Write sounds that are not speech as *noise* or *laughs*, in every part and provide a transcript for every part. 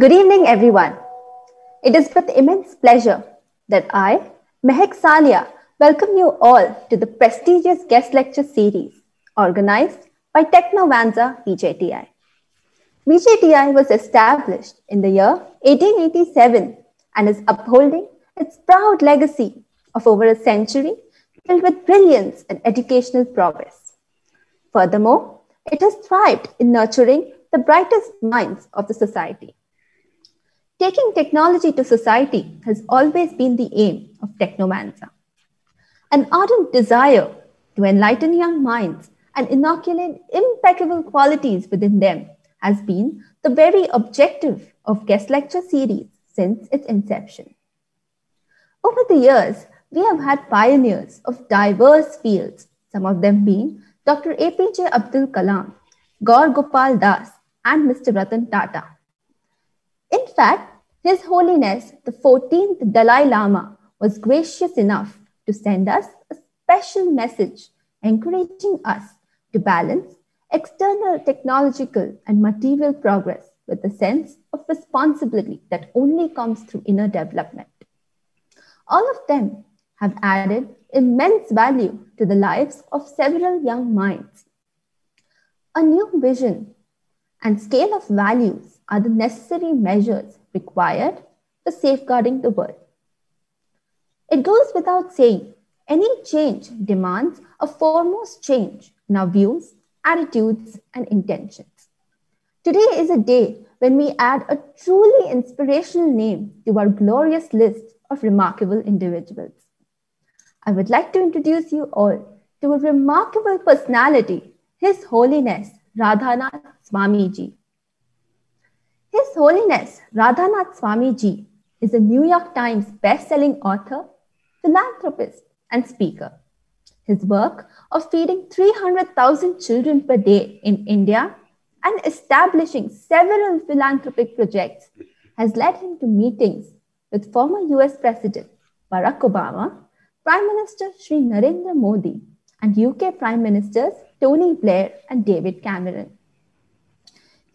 Good evening, everyone. It is with immense pleasure that I, Mehek Salia, welcome you all to the prestigious guest lecture series organized by Technovanza VJTI. VJTI was established in the year 1887 and is upholding its proud legacy of over a century filled with brilliance and educational progress. Furthermore, it has thrived in nurturing the brightest minds of the society. Taking technology to society has always been the aim of Technovanza. An ardent desire to enlighten young minds and inoculate impeccable qualities within them has been the very objective of guest lecture series since its inception. Over the years, we have had pioneers of diverse fields, some of them being Dr. APJ Abdul Kalam, Gaur Gopal Das, and Mr. Ratan Tata. In fact, His Holiness the 14th Dalai Lama was gracious enough to send us a special message encouraging us to balance external technological and material progress with a sense of responsibility that only comes through inner development. All of them have added immense value to the lives of several young minds. A new vision and scale of values are the necessary measures required for safeguarding the world. It goes without saying, any change demands a foremost change in our views, attitudes, and intentions. Today is a day when we add a truly inspirational name to our glorious list of remarkable individuals. I would like to introduce you all to a remarkable personality, His Holiness Radhanath Swamiji. His Holiness Radhanath Swamiji is a New York Times best-selling author, philanthropist, and speaker. His work of feeding 300,000 children per day in India and establishing several philanthropic projects has led him to meetings with former US President Barack Obama Prime Minister Sri Narendra Modi and UK Prime Ministers Tony Blair and David Cameron.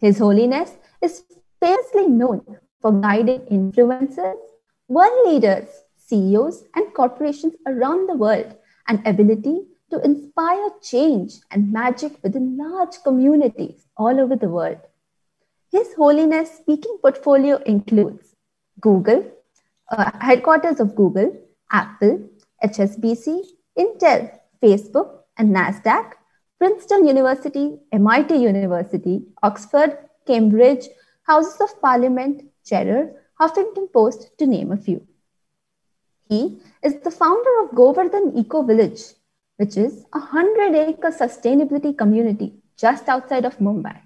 His Holiness is famously known for guiding influencers, world leaders, CEOs, and corporations around the world and ability to inspire change and magic within large communities all over the world. His Holiness speaking portfolio includes Google, uh, headquarters of Google, Apple, HSBC, Intel, Facebook, and NASDAQ, Princeton University, MIT University, Oxford, Cambridge, Houses of Parliament, Cheddar, Huffington Post, to name a few. He is the founder of Govardhan Eco Village, which is a 100 acre sustainability community just outside of Mumbai.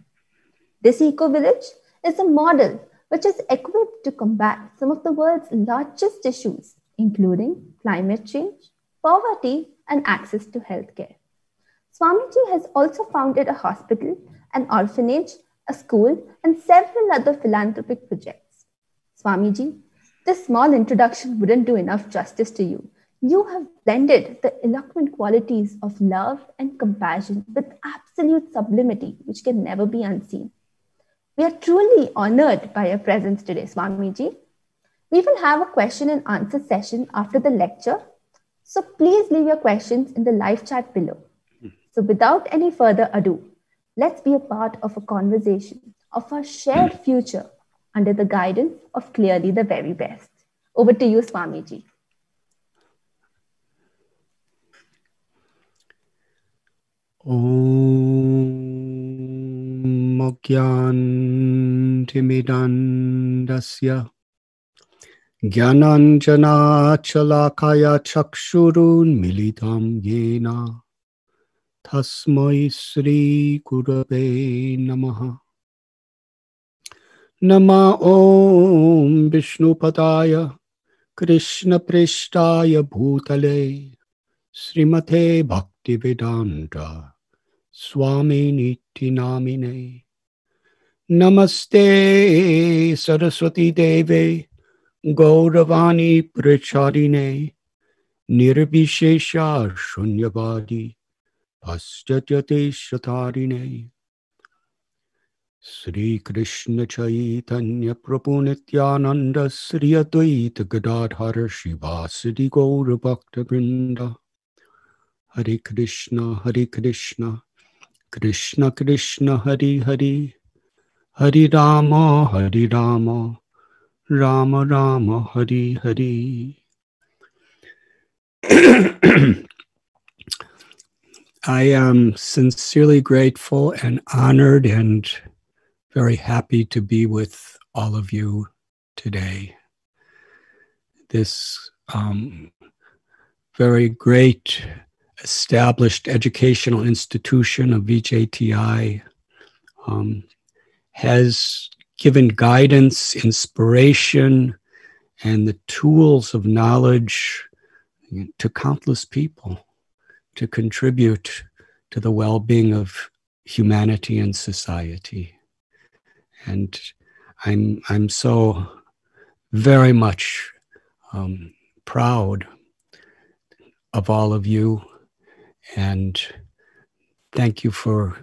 This eco village is a model which is equipped to combat some of the world's largest issues including climate change, poverty, and access to healthcare. Swamiji has also founded a hospital, an orphanage, a school, and several other philanthropic projects. Swamiji, this small introduction wouldn't do enough justice to you. You have blended the eloquent qualities of love and compassion with absolute sublimity, which can never be unseen. We are truly honored by your presence today, Swamiji. We will have a question and answer session after the lecture. So please leave your questions in the live chat below. So without any further ado, Let's be a part of a conversation of our shared future under the guidance of clearly the very best. Over to you, Swamiji. Om Timidandasya Gyananjana Chalakaya Chakshurun Militam Yena तस्मै श्रीगुरवे नमः। नम ॐ विष्णुपदाय, कृष्णपृष्ठाय भूतले, श्रीमते भक्तिवेदान्त स्वामिनिति नामिने नमस्ते सरस्वती देवे, गौरवाणी प्रचारिणे निर्विशेषा शून्यवादी भाष्यते श्रीकृष्ण चैतन्य प्रभु नित्यानंद श्री अद्वैत गदाधर शिवासि हरे कृष्ण हरे Krishna Krishna Krishna, Hari Hari. Hari Ram Hari Ram Ram Ram, Hari Hari. I am sincerely grateful and honored and very happy to be with all of you today. This um, very great established educational institution of VJTI um, has given guidance, inspiration, and the tools of knowledge to countless people to contribute to the well being of humanity and society. And I'm, I'm so very much um, proud of all of you. And thank you for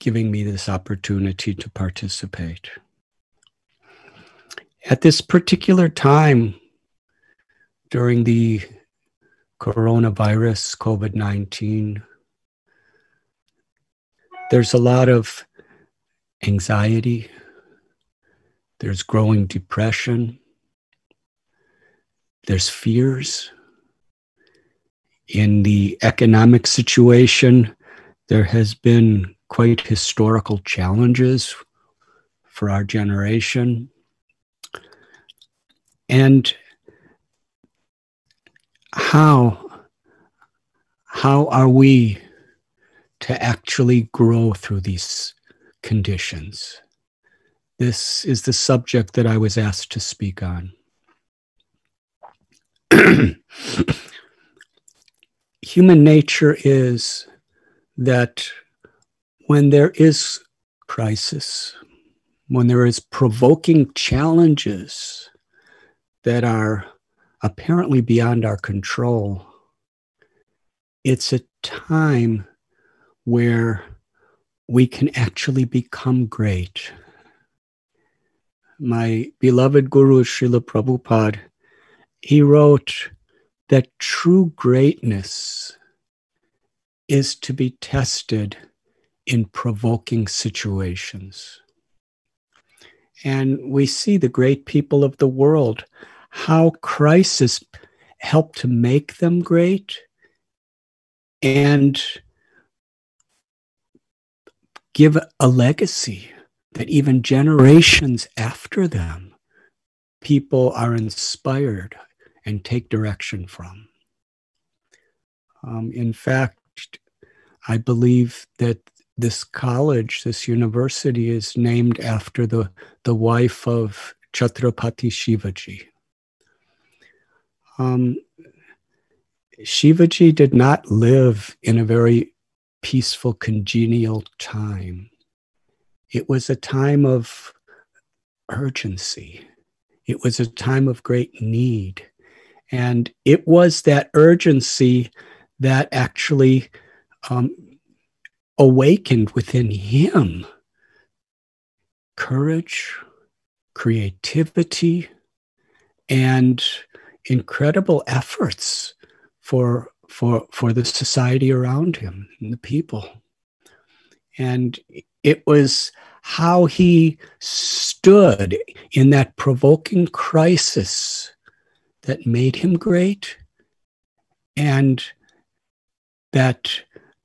giving me this opportunity to participate. At this particular time, during the coronavirus, COVID 19, there's a lot of anxiety, there's growing depression, there's fears. In the economic situation, there has been quite historical challenges for our generation. And how how are we to actually grow through these conditions? This is the subject that i was asked to speak on. *clears throat* Human nature is that when there is crisis when there is provoking challenges that are apparently beyond our control, it's a time where we can actually become great. My beloved Guru Srila Prabhupada, he wrote that true greatness is to be tested in provoking situations. And we see the great people of the world how crisis helped to make them great and give a legacy that even generations after them, people are inspired and take direction from. Um, in fact, I believe that this college, this university, is named after the, the wife of Chhatrapati Shivaji. Um, Shivaji did not live in a very peaceful, congenial time. It was a time of urgency. It was a time of great need. And it was that urgency that actually um, awakened within him courage, creativity, and incredible efforts for for for the society around him and the people and it was how he stood in that provoking crisis that made him great and that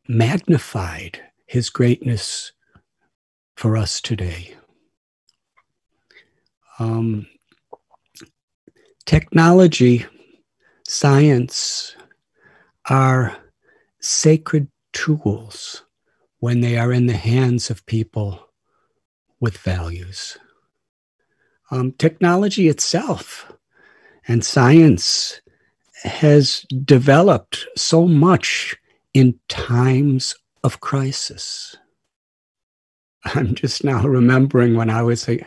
magnified his greatness for us today. Um, technology, science are sacred tools when they are in the hands of people with values. Um, technology itself and science has developed so much in times of crisis. I'm just now remembering when I was a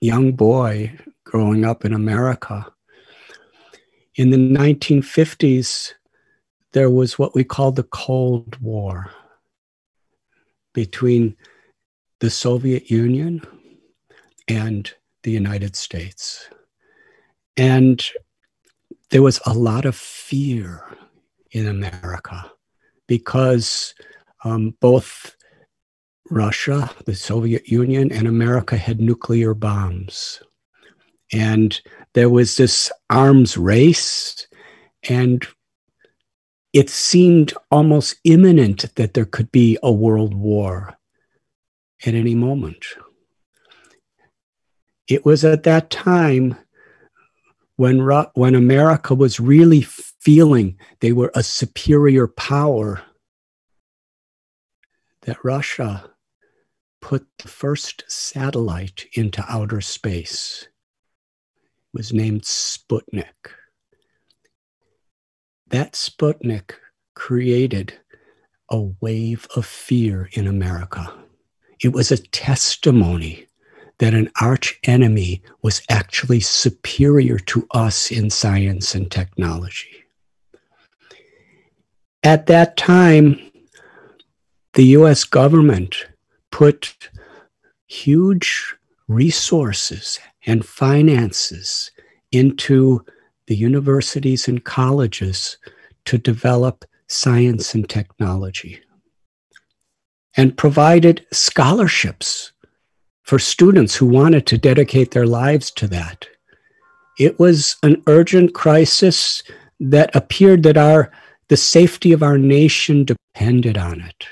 young boy growing up in America. In the 1950s, there was what we call the Cold War between the Soviet Union and the United States. And there was a lot of fear in America because um, both Russia, the Soviet Union, and America had nuclear bombs. And there was this arms race, and it seemed almost imminent that there could be a world war at any moment. It was at that time when, when America was really feeling they were a superior power that Russia put the first satellite into outer space. Was named Sputnik. That Sputnik created a wave of fear in America. It was a testimony that an arch enemy was actually superior to us in science and technology. At that time, the US government put huge resources and finances into the universities and colleges to develop science and technology and provided scholarships for students who wanted to dedicate their lives to that. It was an urgent crisis that appeared that our the safety of our nation depended on it.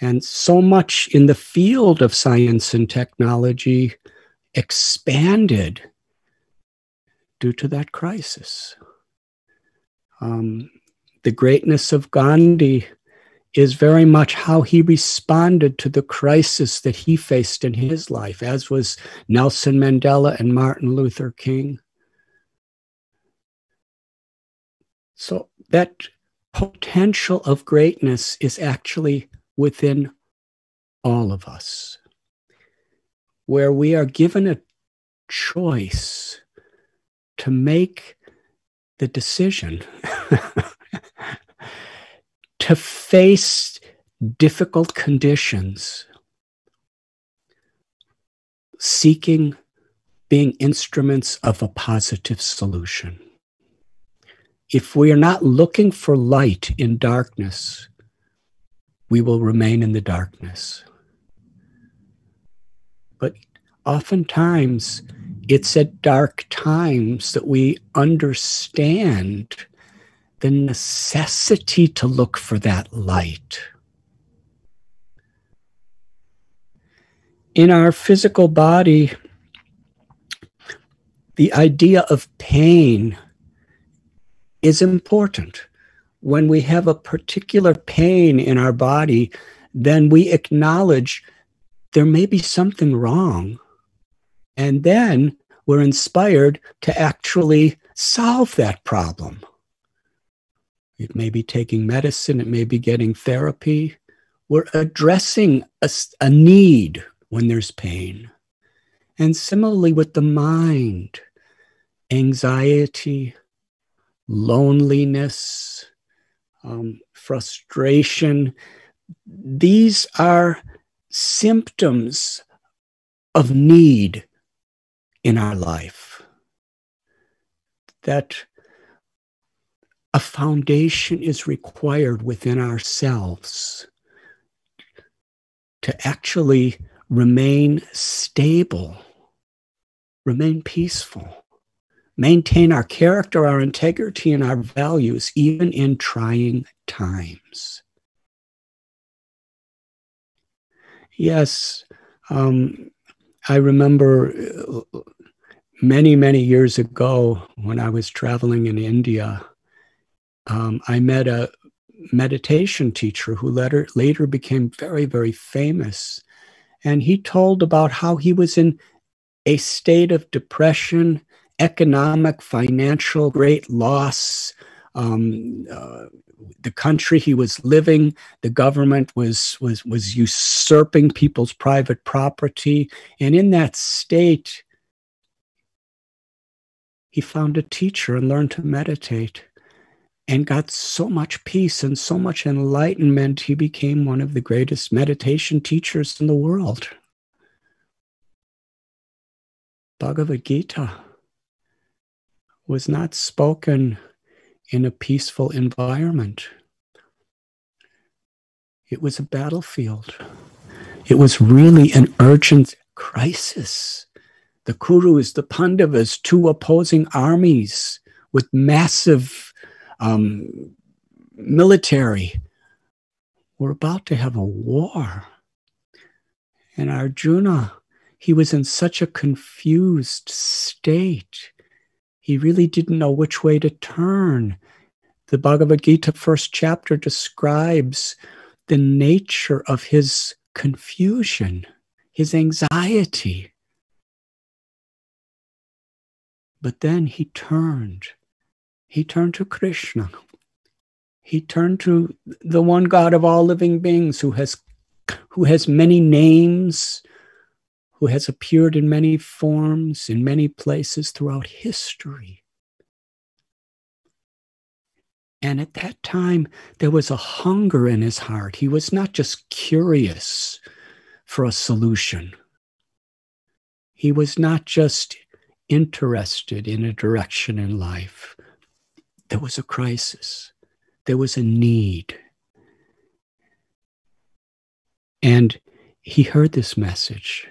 And so much in the field of science and technology expanded due to that crisis. Um, the greatness of Gandhi is very much how he responded to the crisis that he faced in his life, as was Nelson Mandela and Martin Luther King. So that potential of greatness is actually within all of us, where we are given a choice to make the decision *laughs* to face difficult conditions, seeking being instruments of a positive solution. If we are not looking for light in darkness, we will remain in the darkness. But oftentimes, it's at dark times that we understand the necessity to look for that light. In our physical body, the idea of pain is important when we have a particular pain in our body, then we acknowledge there may be something wrong. And then we're inspired to actually solve that problem. It may be taking medicine, it may be getting therapy. We're addressing a, a need when there's pain. And similarly with the mind, anxiety, loneliness, um, frustration. These are symptoms of need in our life. That a foundation is required within ourselves to actually remain stable, remain peaceful maintain our character, our integrity, and our values, even in trying times. Yes, um, I remember uh, many, many years ago when I was traveling in India, um, I met a meditation teacher who later, later became very, very famous. And he told about how he was in a state of depression economic, financial great loss. Um, uh, the country he was living, the government was was was usurping people's private property, and in that state, he found a teacher and learned to meditate. and got so much peace and so much enlightenment, he became one of the greatest meditation teachers in the world. Bhagavad Gita was not spoken in a peaceful environment. It was a battlefield. It was really an urgent crisis. The Kurus, the Pandavas, two opposing armies with massive um, military, were about to have a war. And Arjuna, he was in such a confused state. He really didn't know which way to turn. The Bhagavad Gita first chapter describes the nature of his confusion, his anxiety. But then he turned. He turned to Krishna. He turned to the one God of all living beings who has, who has many names, who has appeared in many forms, in many places throughout history. And at that time, there was a hunger in his heart. He was not just curious for a solution, he was not just interested in a direction in life. There was a crisis, there was a need. And he heard this message.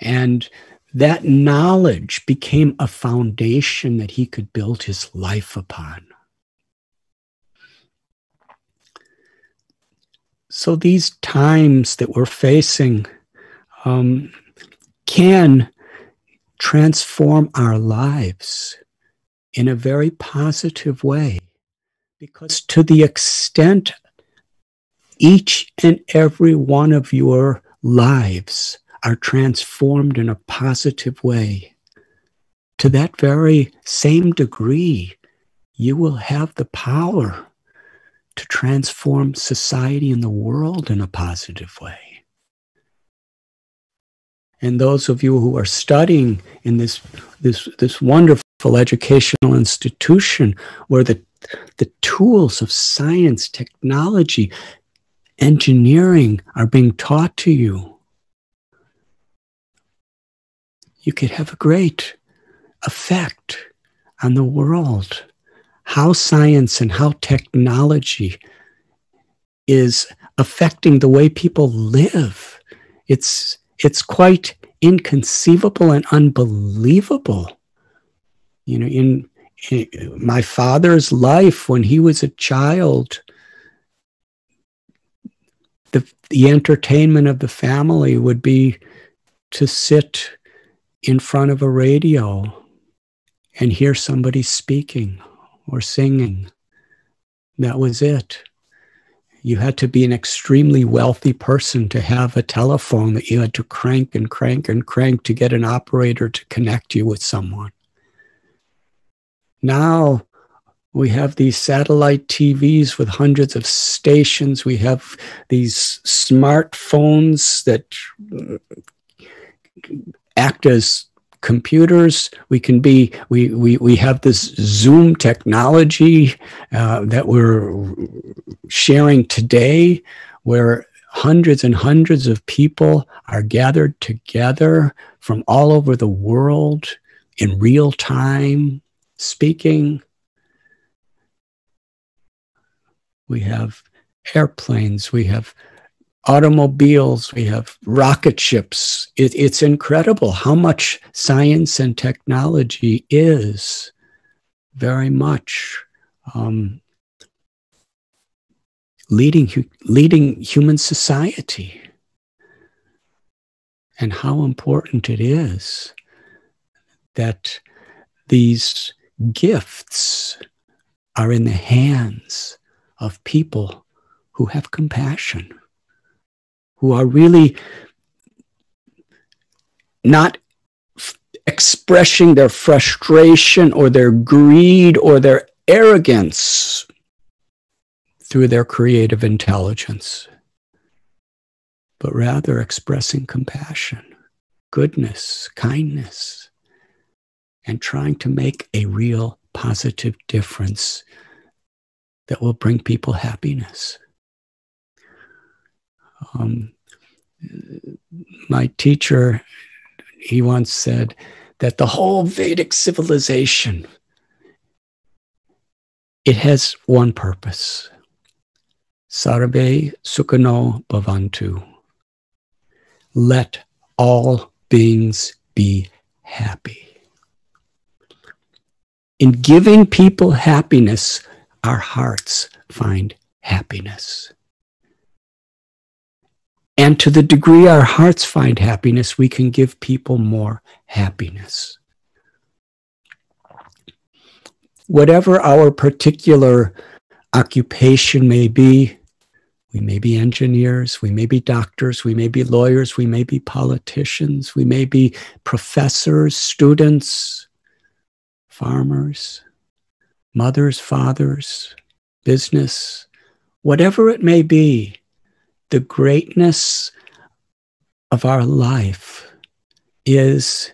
And that knowledge became a foundation that he could build his life upon. So these times that we're facing um, can transform our lives in a very positive way. Because to the extent each and every one of your lives are transformed in a positive way, to that very same degree, you will have the power to transform society and the world in a positive way. And those of you who are studying in this, this, this wonderful educational institution where the, the tools of science, technology, engineering are being taught to you, you could have a great effect on the world how science and how technology is affecting the way people live. It's, it's quite inconceivable and unbelievable. You know, in, in my father's life, when he was a child, the, the entertainment of the family would be to sit in front of a radio and hear somebody speaking or singing. That was it. You had to be an extremely wealthy person to have a telephone that you had to crank and crank and crank to get an operator to connect you with someone. Now we have these satellite TVs with hundreds of stations. We have these smartphones that act as computers. We can be we we, we have this zoom technology uh, that we're sharing today where hundreds and hundreds of people are gathered together from all over the world in real time speaking. We have airplanes. We have automobiles, we have rocket ships. It, it's incredible how much science and technology is very much um, leading, leading human society. And how important it is that these gifts are in the hands of people who have compassion who are really not f- expressing their frustration or their greed or their arrogance through their creative intelligence, but rather expressing compassion, goodness, kindness, and trying to make a real positive difference that will bring people happiness. Um, my teacher, he once said that the whole Vedic civilization, it has one purpose. Sarve Sukhino Bhavantu. Let all beings be happy. In giving people happiness, our hearts find happiness. And to the degree our hearts find happiness, we can give people more happiness. Whatever our particular occupation may be, we may be engineers, we may be doctors, we may be lawyers, we may be politicians, we may be professors, students, farmers, mothers, fathers, business, whatever it may be, the greatness of our life is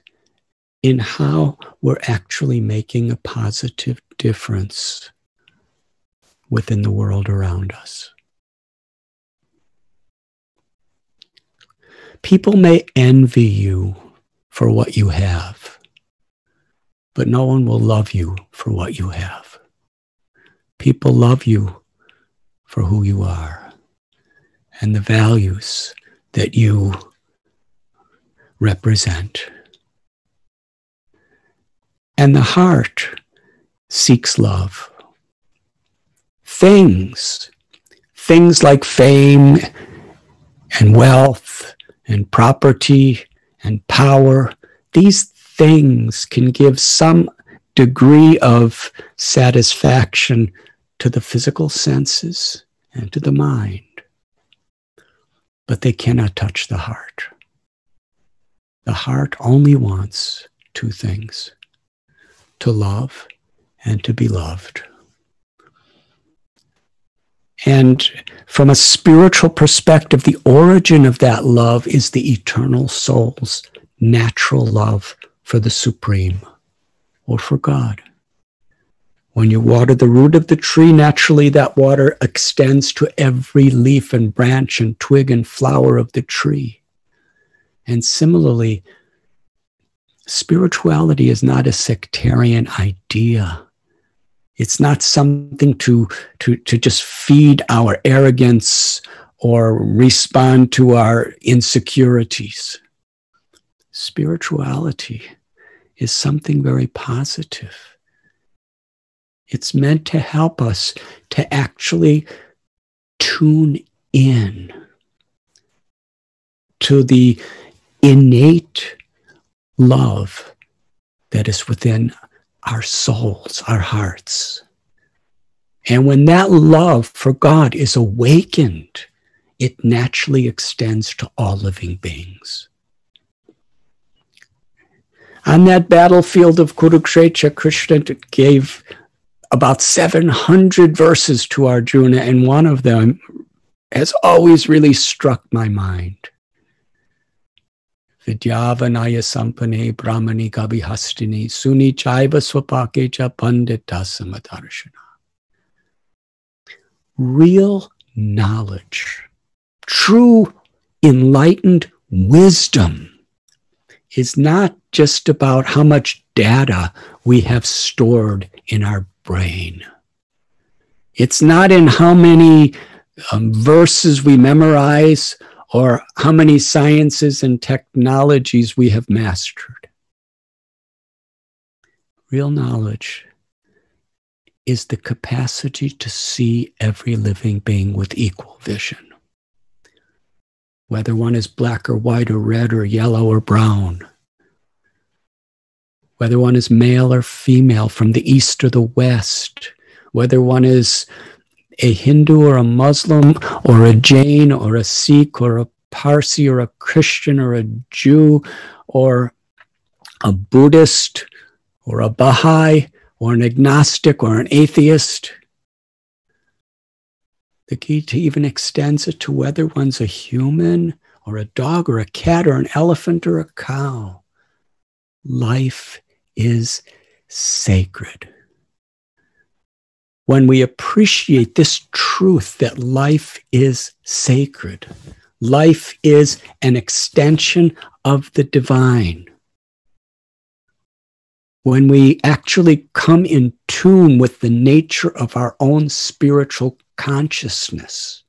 in how we're actually making a positive difference within the world around us. People may envy you for what you have, but no one will love you for what you have. People love you for who you are and the values that you represent. And the heart seeks love. Things, things like fame and wealth and property and power, these things can give some degree of satisfaction to the physical senses and to the mind, but they cannot touch the heart. The heart only wants two things to love and to be loved. And from a spiritual perspective, the origin of that love is the eternal soul's natural love for the Supreme or for God. When you water the root of the tree, naturally that water extends to every leaf and branch and twig and flower of the tree. And similarly, spirituality is not a sectarian idea. It's not something to, to, to just feed our arrogance or respond to our insecurities. Spirituality is something very positive. It's meant to help us to actually tune in to the innate love that is within our souls, our hearts. And when that love for God is awakened, it naturally extends to all living beings. On that battlefield of Kurukshetra, Krishna gave about 700 verses to Arjuna, and one of them has always really struck my mind. Vidyavanaya Sampane Brahmani Gabihastini Suni Chaiva Swapake Cha Pandita Samadarshana. Real knowledge, true enlightened wisdom is not just about how much data we have stored in our brain. It's not in how many um, verses we memorize or how many sciences and technologies we have mastered. Real knowledge is the capacity to see every living being with equal vision. Whether one is black or white or red or yellow or brown, whether one is male or female, from the east or the west, whether one is a Hindu or a Muslim or a Jain or a Sikh or a Parsi or a Christian or a Jew or a Buddhist or a Baha'i or an agnostic or an atheist. The Gita even extends it to whether one's a human or a dog or a cat or an elephant or a cow. Life is sacred. when we appreciate this truth that life is sacred, life is an extension of the divine. When we actually come in tune with the nature of our own spiritual consciousness,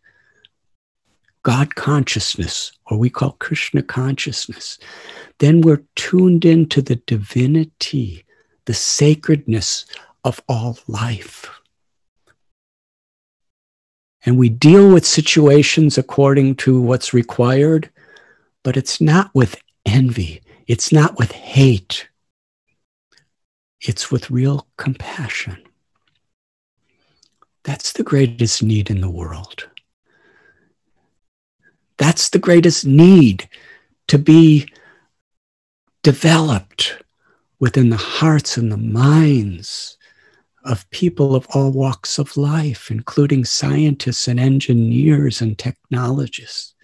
God consciousness, or we call Krishna consciousness, then we're tuned into the divinity, the sacredness of all life. And we deal with situations according to what's required, but it's not with envy, it's not with hate, it's with real compassion. That's the greatest need in the world. That's the greatest need to be developed within the hearts and the minds of people of all walks of life, including scientists and engineers and technologists.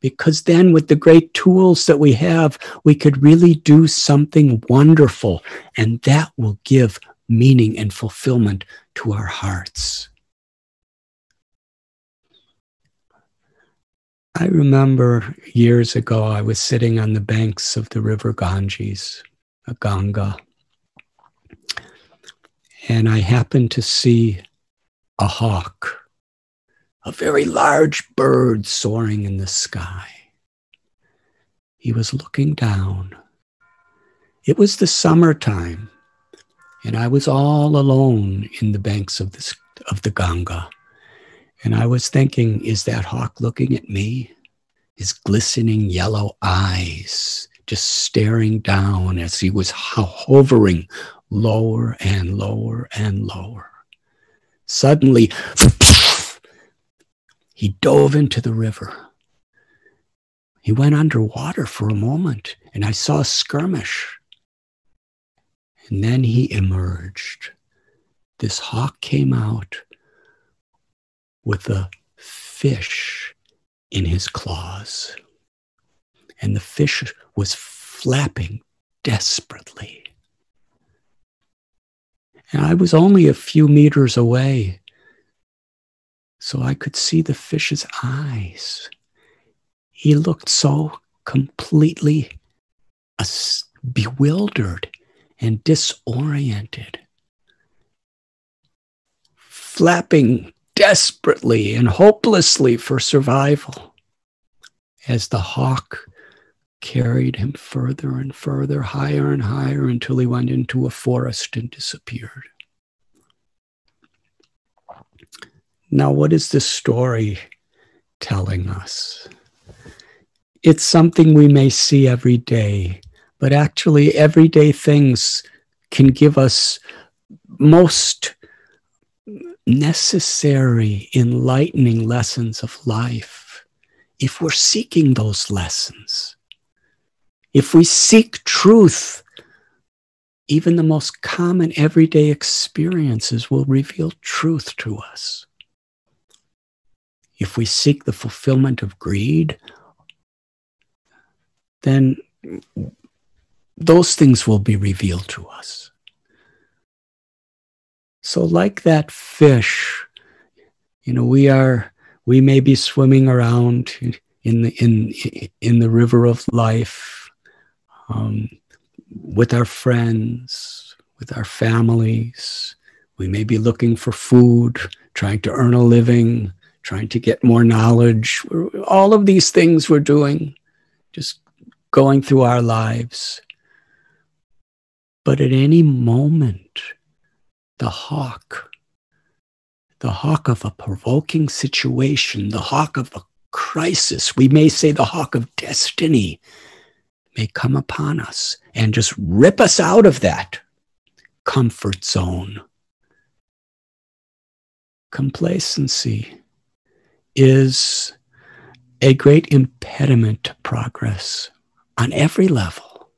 Because then, with the great tools that we have, we could really do something wonderful, and that will give meaning and fulfillment to our hearts. I remember years ago, I was sitting on the banks of the river Ganges, a Ganga, and I happened to see a hawk, a very large bird soaring in the sky. He was looking down. It was the summertime, and I was all alone in the banks of, this, of the Ganga. And I was thinking, is that hawk looking at me? His glistening yellow eyes just staring down as he was hovering lower and lower and lower. Suddenly, he dove into the river. He went underwater for a moment, and I saw a skirmish. And then he emerged. This hawk came out with a fish in his claws. And the fish was flapping desperately. And I was only a few meters away, so I could see the fish's eyes. He looked so completely bewildered and disoriented, flapping desperately and hopelessly for survival as the hawk carried him further and further, higher and higher, until he went into a forest and disappeared. Now, what is this story telling us? It's something we may see every day, but actually, everyday things can give us most necessary, enlightening lessons of life if we're seeking those lessons. If we seek truth, even the most common everyday experiences will reveal truth to us. If we seek the fulfillment of greed, then those things will be revealed to us. So, like that fish, you know, we are, we may be swimming around in the, in, in the river of life um, with our friends, with our families. We may be looking for food, trying to earn a living, trying to get more knowledge. All of these things we're doing, just going through our lives. But at any moment, the hawk, the hawk of a provoking situation, the hawk of a crisis, we may say the hawk of destiny, may come upon us and just rip us out of that comfort zone. Complacency is a great impediment to progress on every level.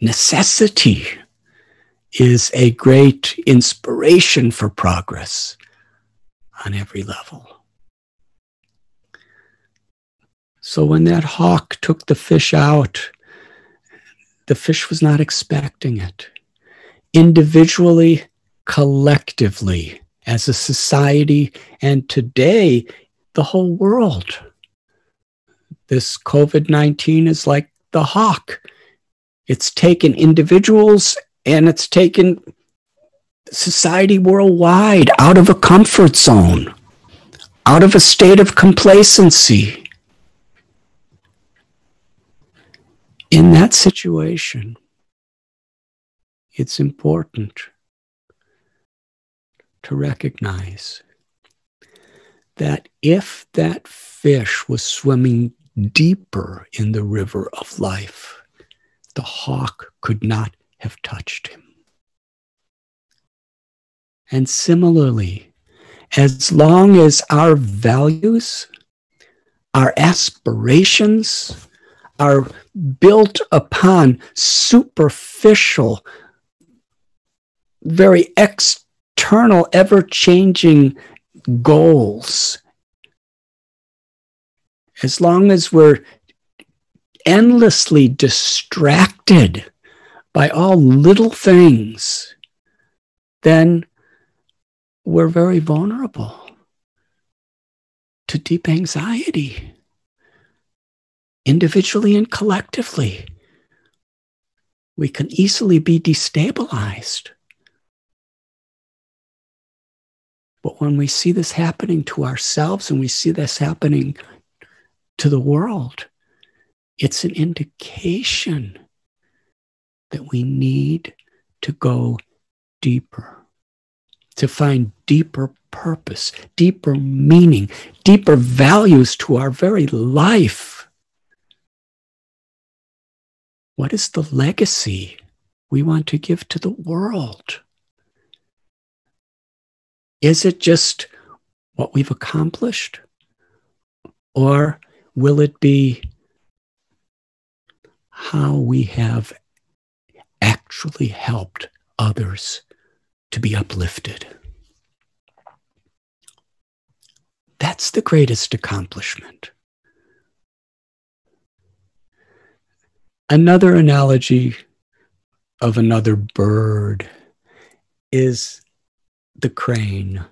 Necessity is a great inspiration for progress on every level. So when that hawk took the fish out, the fish was not expecting it. Individually, collectively as a society and today the whole world. This COVID 19 is like the hawk. It's taken individuals and it's taken society worldwide out of a comfort zone, out of a state of complacency. In that situation, it's important to recognize that if that fish was swimming deeper in the river of life, the hawk could not have touched him. And similarly, as long as our values, our aspirations are built upon superficial, very external, ever changing goals, as long as we're endlessly distracted by all little things, then we're very vulnerable to deep anxiety, individually and collectively. We can easily be destabilized. But when we see this happening to ourselves and we see this happening to the world, it's an indication that we need to go deeper to find deeper purpose, deeper meaning, deeper values to our very life. What is the legacy we want to give to the world? Is it just what we've accomplished? Or will it be how we have actually helped others to be uplifted. That's the greatest accomplishment. Another analogy of another bird is the crane.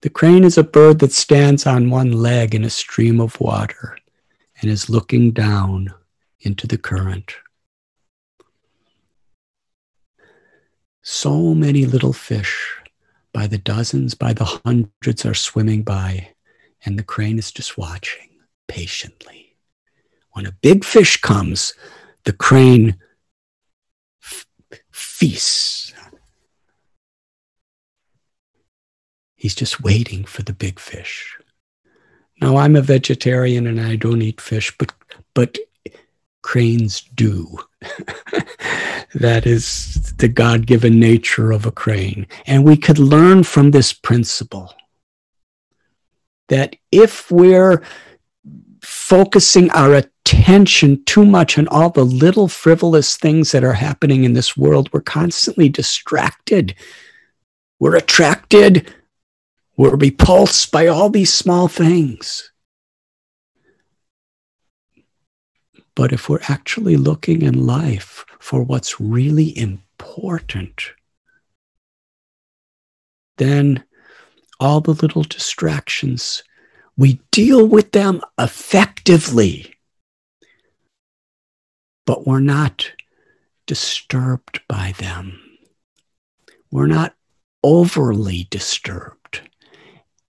The crane is a bird that stands on one leg in a stream of water and is looking down into the current. So many little fish, by the dozens, by the hundreds, are swimming by, and the crane is just watching patiently. When a big fish comes, the crane f- feasts. He's just waiting for the big fish. Now, I'm a vegetarian and I don't eat fish, but, but cranes do. *laughs* that is the God given nature of a crane. And we could learn from this principle that if we're focusing our attention too much on all the little frivolous things that are happening in this world, we're constantly distracted. We're attracted. We're repulsed by all these small things. But if we're actually looking in life for what's really important, then all the little distractions, we deal with them effectively, but we're not disturbed by them. We're not overly disturbed.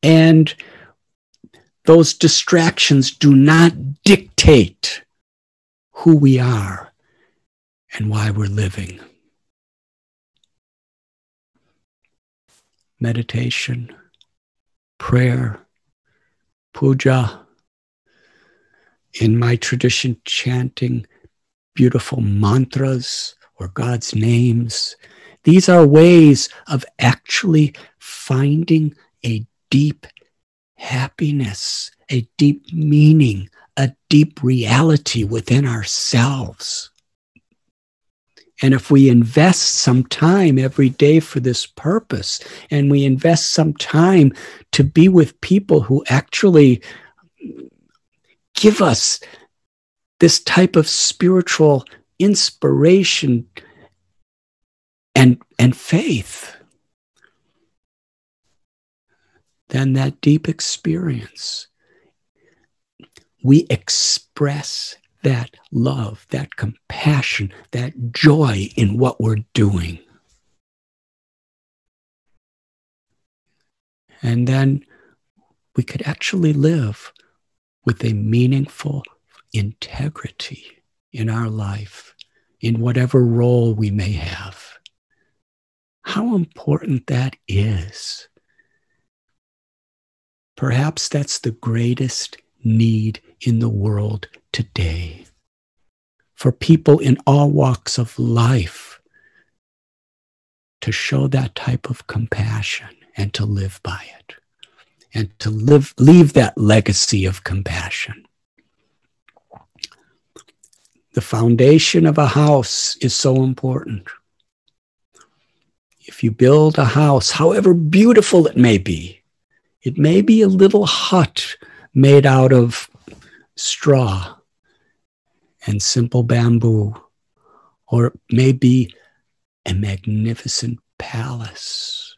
And those distractions do not dictate who we are and why we're living. Meditation, prayer, puja, in my tradition, chanting beautiful mantras or God's names. These are ways of actually finding a deep happiness, a deep meaning, a deep reality within ourselves. And if we invest some time every day for this purpose, and we invest some time to be with people who actually give us this type of spiritual inspiration and, and faith, then that deep experience, we express that love, that compassion, that joy in what we're doing. And then we could actually live with a meaningful integrity in our life, in whatever role we may have. How important that is. Perhaps that's the greatest need in the world today. For people in all walks of life to show that type of compassion and to live by it and to live, leave that legacy of compassion. The foundation of a house is so important. If you build a house, however beautiful it may be, it may be a little hut made out of straw and simple bamboo, or it may be a magnificent palace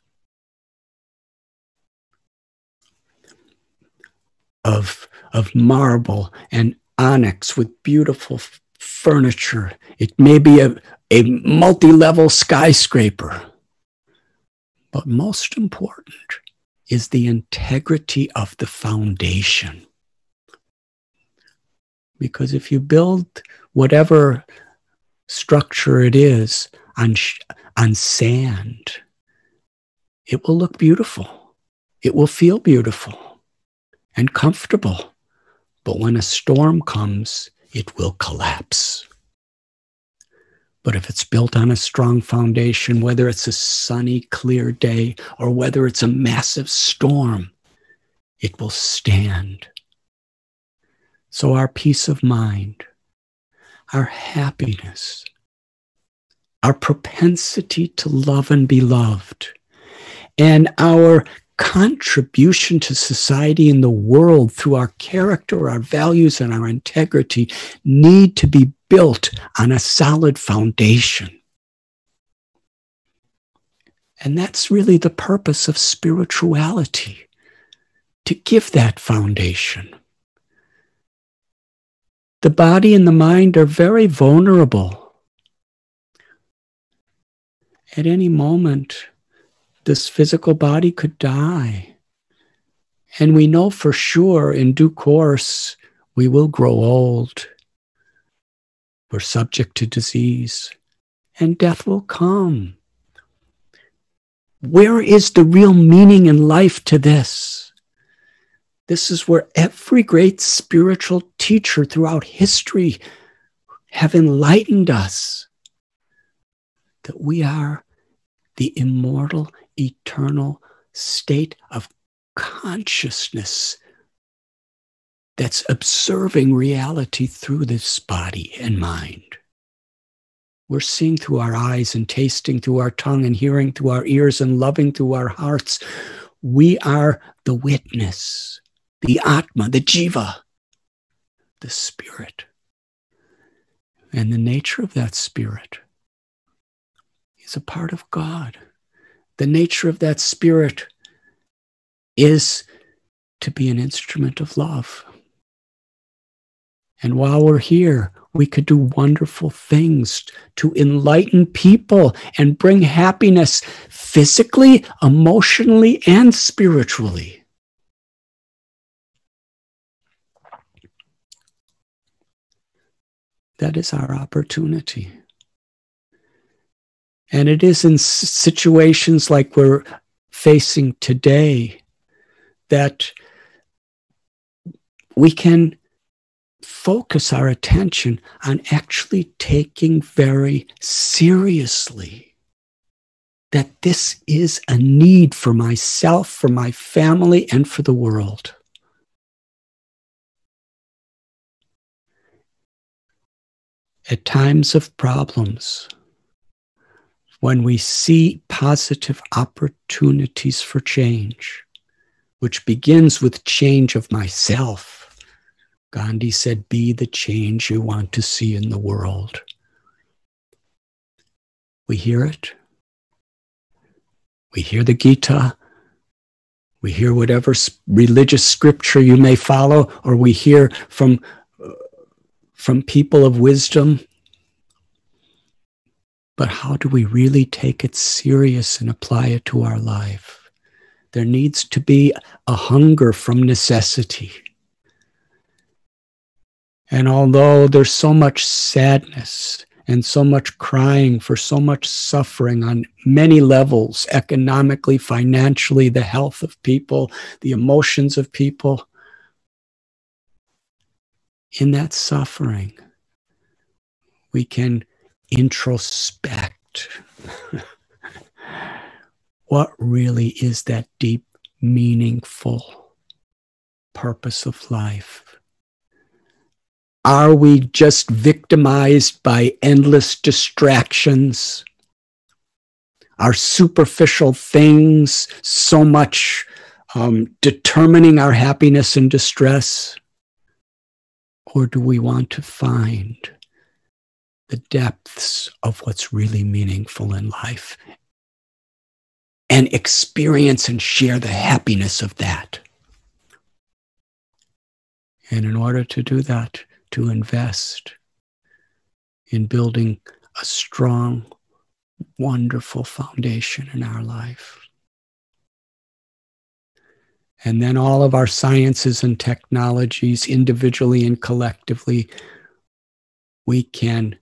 of, of marble and onyx with beautiful furniture. It may be a, a multi level skyscraper. But most important is the integrity of the foundation. Because if you build whatever structure it is on, on sand, it will look beautiful. It will feel beautiful and comfortable. But when a storm comes, it will collapse. But if it's built on a strong foundation, whether it's a sunny, clear day or whether it's a massive storm, it will stand. So, our peace of mind, our happiness, our propensity to love and be loved, and our contribution to society and the world through our character, our values, and our integrity need to be built on a solid foundation. And that's really the purpose of spirituality to give that foundation. The body and the mind are very vulnerable. At any moment, this physical body could die. And we know for sure in due course we will grow old. We're subject to disease, and death will come. Where is the real meaning in life to this? This is where every great spiritual teacher throughout history have enlightened us that we are the immortal eternal state of consciousness that's observing reality through this body and mind. We're seeing through our eyes and tasting through our tongue and hearing through our ears and loving through our hearts. We are the witness, the Atma, the Jiva, the Spirit. And the nature of that Spirit is a part of God the nature of that spirit is to be an instrument of love. And while we're here, we could do wonderful things to enlighten people and bring happiness physically, emotionally, and spiritually. That is our opportunity. And it is in situations like we're facing today that we can focus our attention on actually taking very seriously that this is a need for myself, for my family, and for the world. At times of problems, when we see positive opportunities for change, which begins with change of myself. Gandhi said, Be the change you want to see in the world. We hear it. We hear the Gita. We hear whatever religious scripture you may follow, or we hear from, from people of wisdom. But how do we really take it serious and apply it to our life? There needs to be a hunger from necessity. And although there's so much sadness and so much crying for so much suffering on many levels economically, financially, the health of people, the emotions of people. In that suffering, we can introspect *laughs* what really is that deep, meaningful purpose of life. Are we just victimized by endless distractions? Are superficial things so much um, determining our happiness and distress? Or do we want to find the depths of what's really meaningful in life and experience and share the happiness of that? And in order to do that, to invest in building a strong, wonderful foundation in our life. And then all of our sciences and technologies, individually and collectively, we can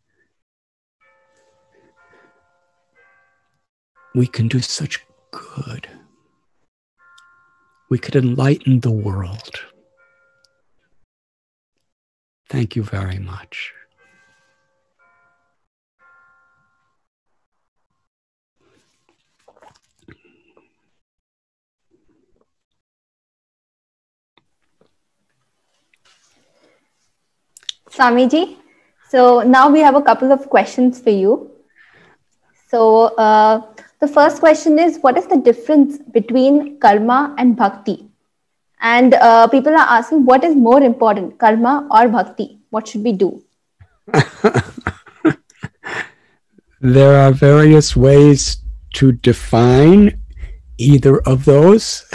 we can do such good. We could enlighten the world. Thank you very much. Swamiji, so now we have a couple of questions for you. So uh, the first question is, what is the difference between karma and bhakti? And uh, people are asking, what is more important, karma or bhakti? What should we do? *laughs* there are various ways to define either of those.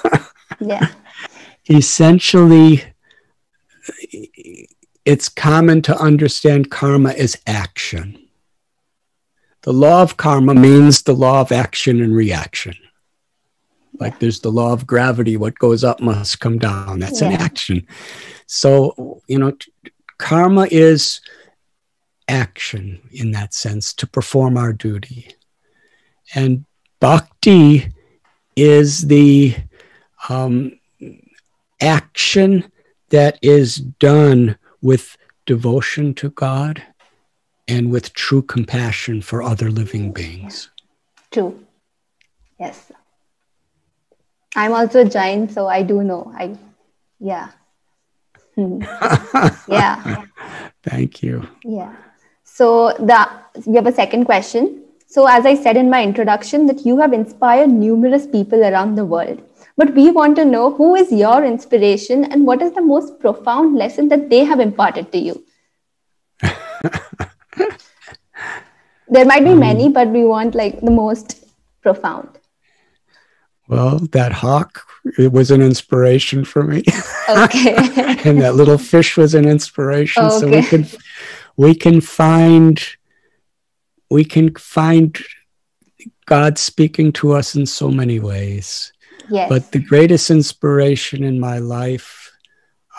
*laughs* yeah. Essentially, it's common to understand karma as action. The law of karma means the law of action and reaction. Like there's the law of gravity, what goes up must come down. That's yeah. an action. So, you know, karma is action in that sense to perform our duty. And bhakti is the um, action that is done with devotion to God and with true compassion for other living beings. True. Yes. I'm also a Jain, so I do know. I, yeah. Hmm. *laughs* yeah. Thank you. Yeah. So the we have a second question. So as I said in my introduction, that you have inspired numerous people around the world. But we want to know who is your inspiration and what is the most profound lesson that they have imparted to you. *laughs* there might be um, many, but we want like the most profound. Well, that hawk, it was an inspiration for me. Okay. *laughs* and that little fish was an inspiration. Okay. So we can we can find we can find God speaking to us in so many ways. Yes. But the greatest inspiration in my life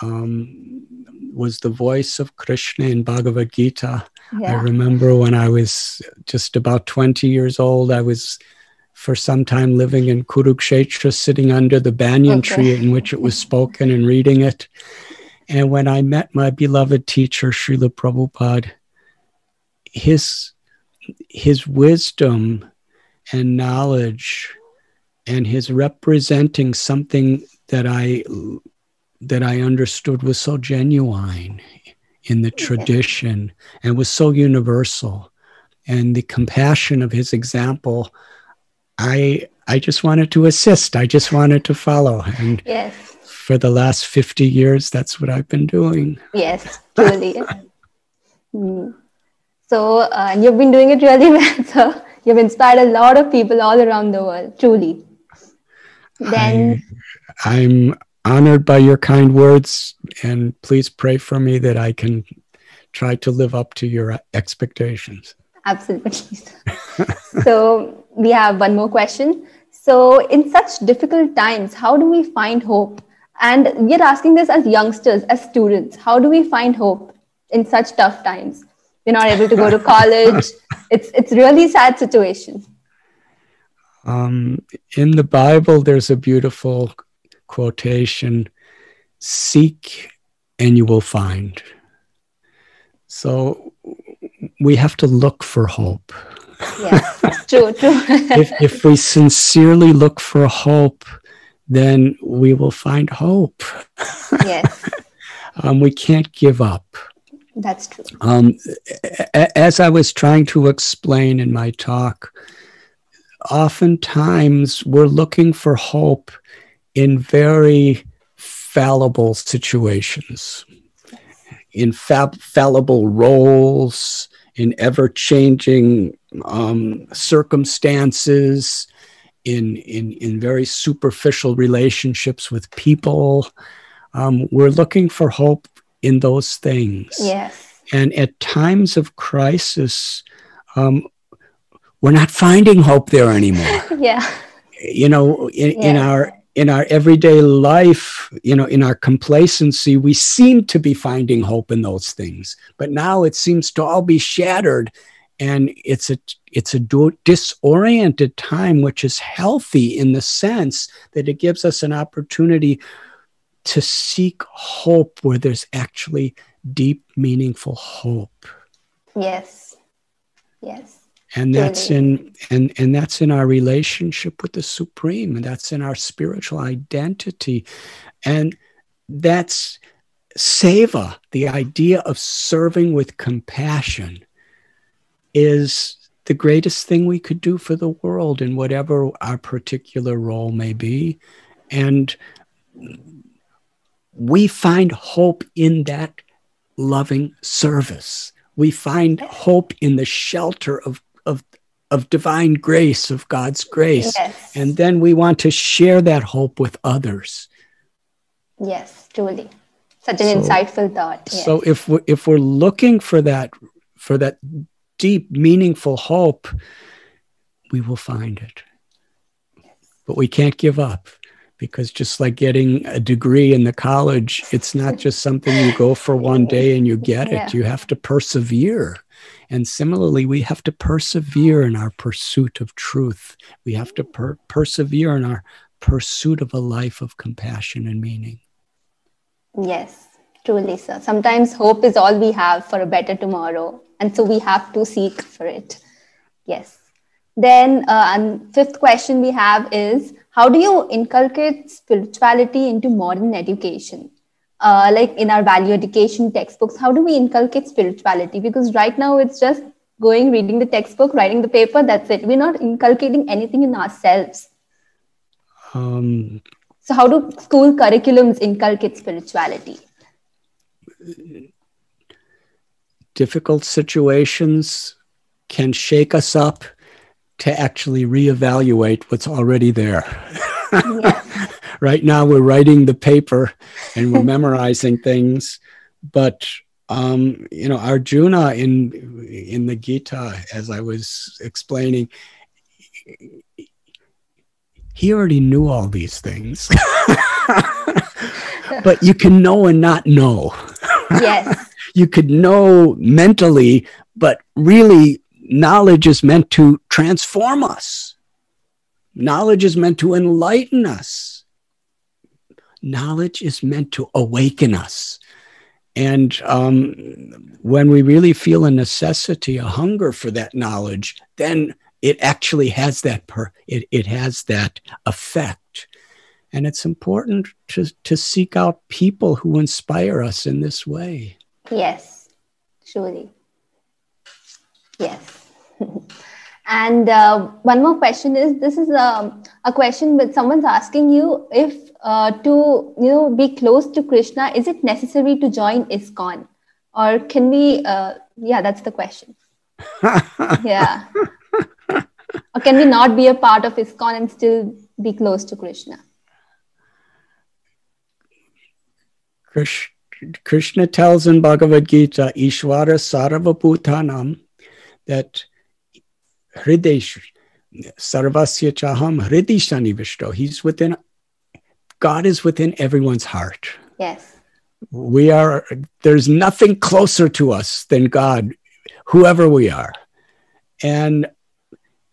um, was the voice of Krishna in Bhagavad Gita. Yeah. I remember when I was just about 20 years old, I was for some time living in Kurukshetra, sitting under the banyan okay. tree in which it was spoken and reading it. And when I met my beloved teacher, Srila Prabhupada, his, his wisdom and knowledge and his representing something that I that I understood was so genuine in the tradition and was so universal and the compassion of his example I I just wanted to assist. I just wanted to follow. And yes. for the last 50 years, that's what I've been doing. Yes, truly. mm. So uh, you've been doing it really well, *laughs* sir. You've inspired a lot of people all around the world, truly. Then I, I'm honored by your kind words, and please pray for me that I can try to live up to your expectations. Absolutely. *laughs* so, we have one more question. So, in such difficult times, how do we find hope? And we're asking this as youngsters, as students. How do we find hope in such tough times? We're not able to go to *laughs* college. it's it's really sad situation. Um, in the Bible, there's a beautiful quotation: "Seek, and you will find." So we have to look for hope. Yes, true, true. *laughs* if, if we sincerely look for hope, then we will find hope. Yes. *laughs* um, we can't give up. That's true. Um, as I was trying to explain in my talk, oftentimes we're looking for hope in very fallible situations, in fab- fallible roles, in ever changing um, circumstances, in, in, in very superficial relationships with people. Um, we're looking for hope in those things. Yes. And at times of crisis, um, we're not finding hope there anymore. *laughs* yeah. You know, in, yes. in our in our everyday life, you know, in our complacency, we seem to be finding hope in those things. But now it seems to all be shattered and it's a it's a disoriented time which is healthy in the sense that it gives us an opportunity to seek hope where there's actually deep meaningful hope yes yes and that's in and and that's in our relationship with the supreme and that's in our spiritual identity and that's seva the idea of serving with compassion is the greatest thing we could do for the world in whatever our particular role may be. And we find hope in that loving service. We find hope in the shelter of, of, divine grace, of God's grace. Yes. And then we want to share that hope with others. Yes, truly. Such an so, insightful thought. Yes. So if we're, if we're looking for that for that deep, meaningful hope, we will find it. But we can't give up because just like getting a degree in the college, it's not *laughs* just something you go for one day and you get it. Yeah. You have to persevere. And similarly, we have to persevere in our pursuit of truth. We have to per- persevere in our pursuit of a life of compassion and meaning. Yes, truly, sir. Sometimes hope is all we have for a better tomorrow and so we have to seek for it yes then uh, and fifth question we have is how do you inculcate spirituality into modern education uh, like in our value education textbooks how do we inculcate spirituality? Because right now it's just going reading the textbook writing the paper that's it. We're not inculcating anything in ourselves. Um, so how do school curriculums inculcate spirituality? Difficult situations can shake us up to actually reevaluate what's already there. Right now, we're writing the paper and we're *laughs* memorizing things, but um, you know, Arjuna in in the Gita, as I was explaining, he already knew all these things. *laughs* but you can know and not know. yes *laughs* you could know mentally, but really, knowledge is meant to transform us. Knowledge is meant to enlighten us. Knowledge is meant to awaken us. And um, when we really feel a necessity, a hunger for that knowledge, then it actually has that per, it, it has that effect. And it's important to, to seek out people who inspire us in this way. Yes, surely. Yes. *laughs* And uh, one more question is this is a, a question but someone's asking you if uh, to you know be close to Krishna, is it necessary to join ISKCON, or can we? Uh, yeah, that's the question. *laughs* yeah, or can we not be a part of ISKCON and still be close to Krishna? Krish, Krishna tells in Bhagavad Gita, Ishwara Sarvabhutanam, that Hridesh Sarvasya Chaham Vishto. He's within, God is within everyone's heart. Yes. We are, there's nothing closer to us than God, whoever we are. And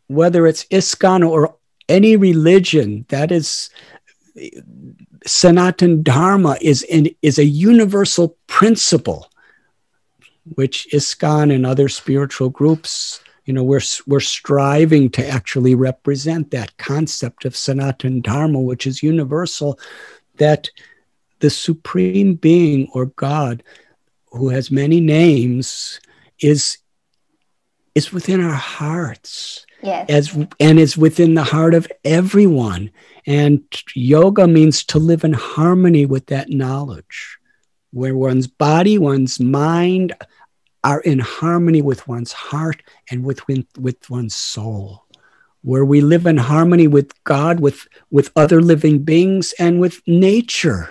whether it's ISKCON or any religion, that is Sanatan Dharma is, in, is a universal principle, which ISKCON and other spiritual groups, you know, we're, we're striving to actually represent that concept of Sanatan Dharma, which is universal, that the supreme being or God, who has many names, is, is within our hearts. Yes. As, and is within the heart of everyone. And yoga means to live in harmony with that knowledge, where one's body, one's mind are in harmony with one's heart and with, with one's soul, where we live in harmony with God, with, with other living beings, and with nature.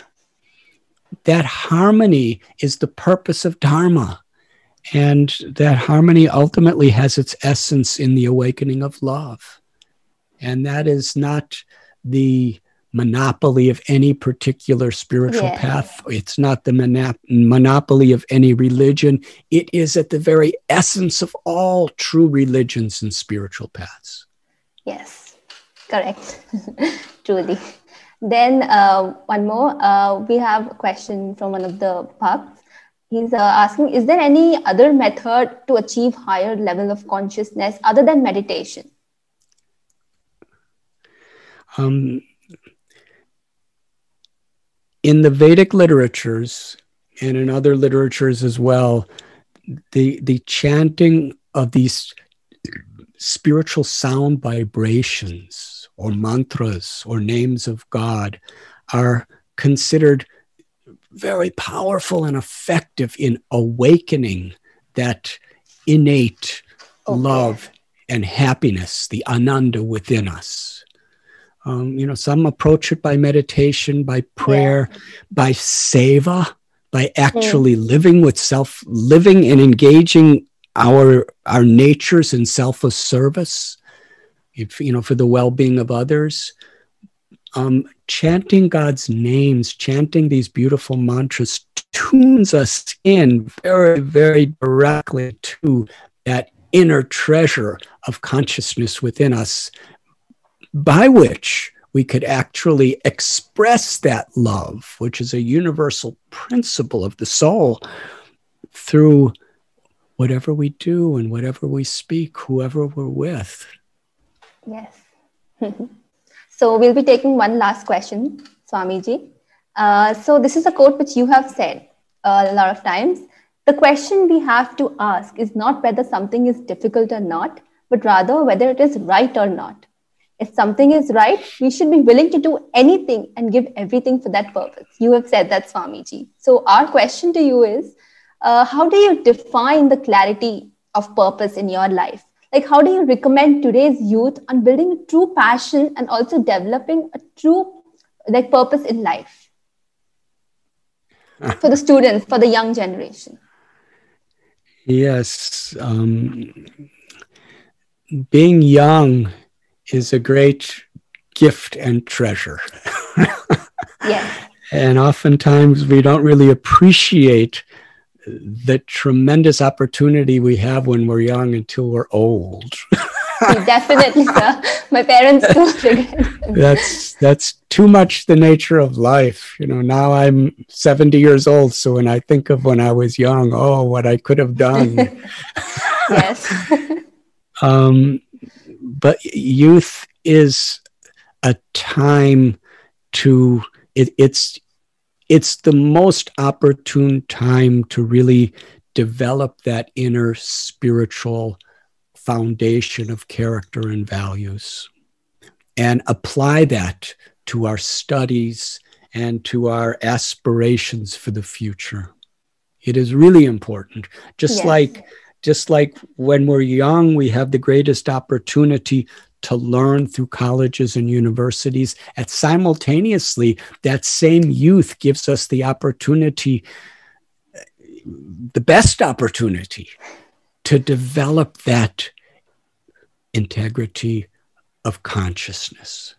That harmony is the purpose of Dharma. And that harmony ultimately has its essence in the awakening of love. And that is not the monopoly of any particular spiritual yeah. path. It's not the monop- monopoly of any religion. It is at the very essence of all true religions and spiritual paths. Yes, correct. *laughs* Truly. Then uh, one more. Uh, we have a question from one of the pups. He's uh, asking, is there any other method to achieve higher level of consciousness other than meditation? Um, in the Vedic literatures and in other literatures as well, the the chanting of these spiritual sound vibrations or mantras or names of God are considered very powerful and effective in awakening that innate okay. love and happiness, the ananda within us. Um, you know, some approach it by meditation, by prayer, yeah. by seva, by actually mm. living with self, living and engaging our our natures in selfless service. If, you know, for the well-being of others. Um, chanting God's names, chanting these beautiful mantras tunes us in very, very directly to that inner treasure of consciousness within us by which we could actually express that love, which is a universal principle of the soul, through whatever we do and whatever we speak, whoever we're with. Yes. *laughs* so we'll be taking one last question, Swamiji. Uh, so this is a quote which you have said uh, a lot of times. The question we have to ask is not whether something is difficult or not, but rather whether it is right or not. If something is right, we should be willing to do anything and give everything for that purpose. You have said that, Swamiji. So, our question to you is uh, how do you define the clarity of purpose in your life? Like, how do you recommend today's youth on building a true passion and also developing a true like purpose in life for the students, for the young generation? Yes. Um, being young is a great gift and treasure. *laughs* yes. And oftentimes we don't really appreciate the tremendous opportunity we have when we're young until we're old. Definitely, sir. *laughs* My parents *laughs* that's that's too much the nature of life. You know, now I'm 70 years old, so when I think of when I was young, oh, what I could have done. yes. um, but youth is a time to it, it's it's the most opportune time to really develop that inner spiritual foundation of character and values and apply that to our studies and to our aspirations for the future. It is really important. Just yes. like just like when we're young, we have the greatest opportunity to learn through colleges and universities. At simultaneously, that same youth gives us the opportunity, the best opportunity, to develop that integrity of consciousness.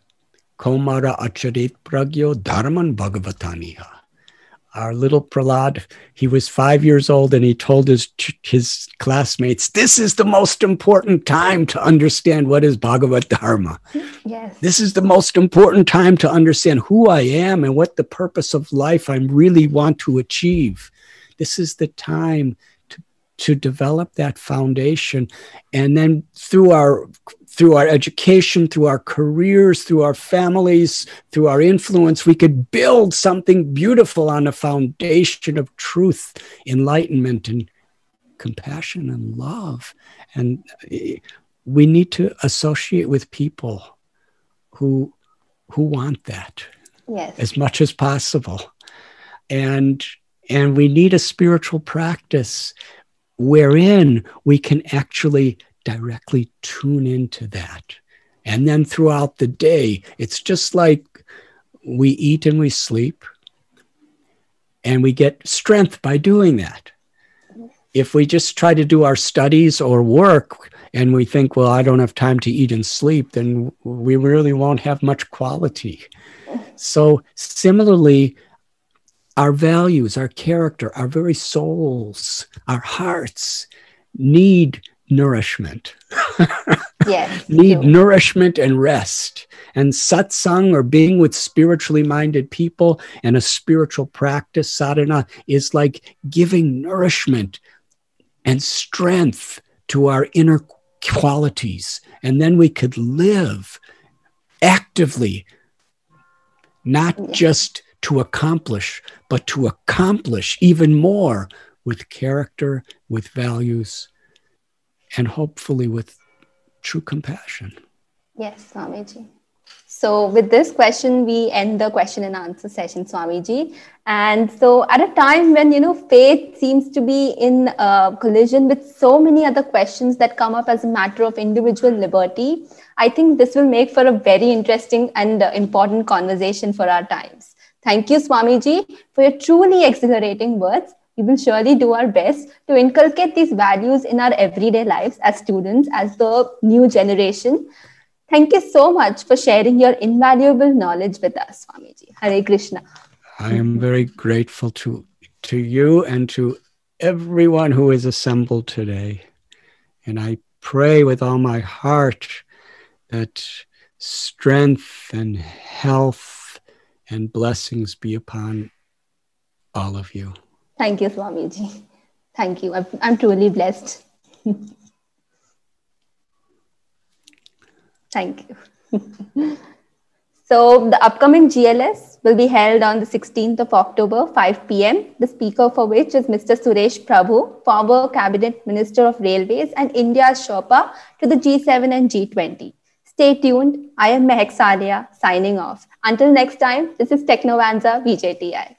Komara acharit pragyo dharman bhagavataniha our little Prahlad, he was five years old and he told his, his classmates, This is the most important time to understand what is Bhagavad Dharma. Yes. This is the most important time to understand who I am and what the purpose of life I really want to achieve. This is the time to, to develop that foundation. And then through our through our education, through our careers, through our families, through our influence, we could build something beautiful on a foundation of truth, enlightenment, and compassion and love. And eh, we need to associate with people who who want that yes. as much as possible. And and we need a spiritual practice wherein we can actually directly tune into that. And then throughout the day, it's just like we eat and we sleep, and we get strength by doing that. If we just try to do our studies or work and we think, well, I don't have time to eat and sleep, then we really won't have much quality. So, similarly, our values, our character, our very souls, our hearts need nourishment. *laughs* yes. Need nourishment and rest. And satsang or being with spiritually minded people and a spiritual practice, sadhana, is like giving nourishment and strength to our inner qualities. And then we could live actively, not yes. just to accomplish, but to accomplish even more with character, with values, and hopefully with true compassion. Yes, Swamiji. So, with this question, we end the question and answer session, Swamiji. And so, at a time when you know faith seems to be in uh, collision with so many other questions that come up as a matter of individual liberty, I think this will make for a very interesting and uh, important conversation for our times. Thank you, Swamiji, for your truly exhilarating words we will surely do our best to inculcate these values in our everyday lives as students, as the new generation. Thank you so much for sharing your invaluable knowledge with us, Swamiji. Hare Krishna. I am very grateful to, to you and to everyone who is assembled today. And I pray with all my heart that strength and health and blessings be upon all of you. Thank you, Swamiji. Thank you. I'm, I'm truly blessed. Thank you. *laughs* so, the upcoming GLS will be held on the 16th of October, 5 p.m. The speaker for which is Mr. Suresh Prabhu, former Cabinet Minister of Railways and India's Sherpa to the G7 and G20. Stay tuned. I am Mehak Salia signing off. Until next time, this is Technovanza VJTI.